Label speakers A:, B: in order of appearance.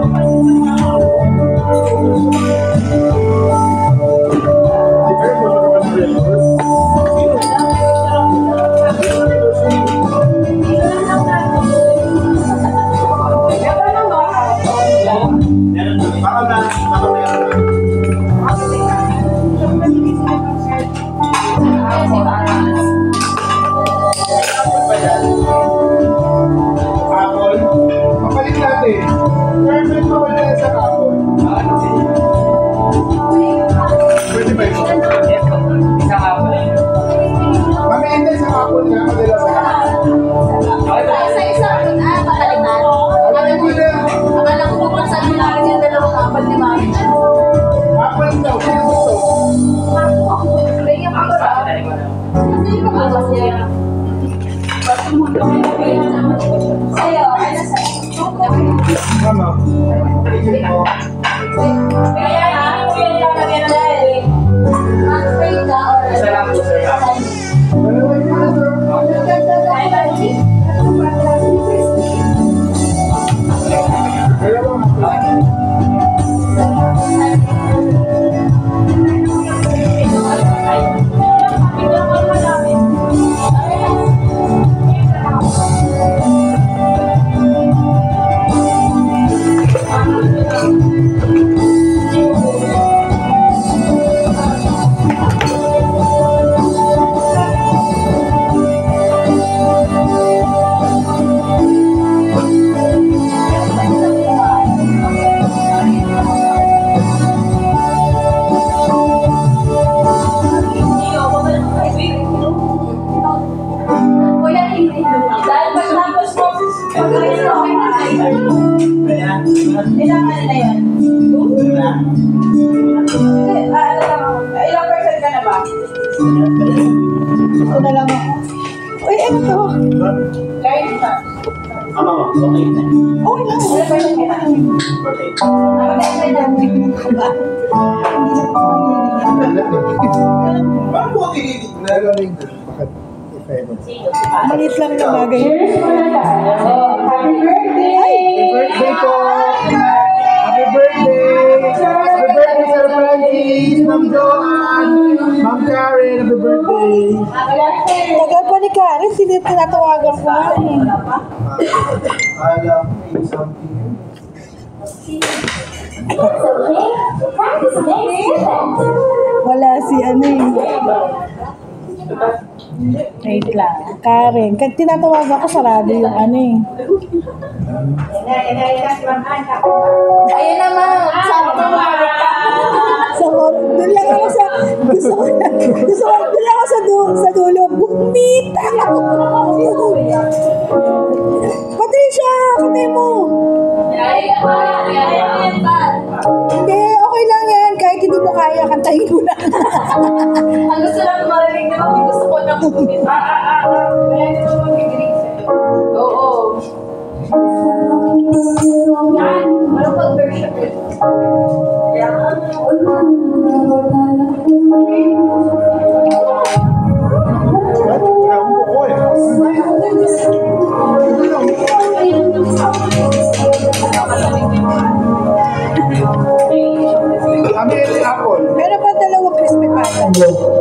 A: Baka na, Hindi
B: pag-alis mo, okay na kayo. Ilang ano na yan? Hindi, ah, Ilang percent ka na ba? Ito na lang ako. Uy, ano to? Kahit isa.
A: Ama mo, okay na.
B: Okay lang. Ilang percent ka na?
A: Okay.
B: Ako na na.
A: Bakit mo ko. Bakit?
C: Maliit lang na bagay.
B: Happy
A: Francis! Ma'am Joanne! Ma'am Karen, happy birthday!
C: Tagal pa ni Karen, hindi tinatawagan ko nga eh.
A: Alam, may something yun.
C: Wala si ano eh. Wait lang. Karen, kag tinatawagan ko sarado yung ano eh.
B: Ayun naman, sakto
C: gusto ko na, gusto ko, doon lang ako sa, du, sa dulo. Bumita! Patricia, katay mo. Hindi, okay lang yan. Kahit hindi mo kaya, kantahin mo na.
B: Ang gusto lang marinig na gusto ko na kumita. Kami rin hapon. Meron pa dalawang crispy pie.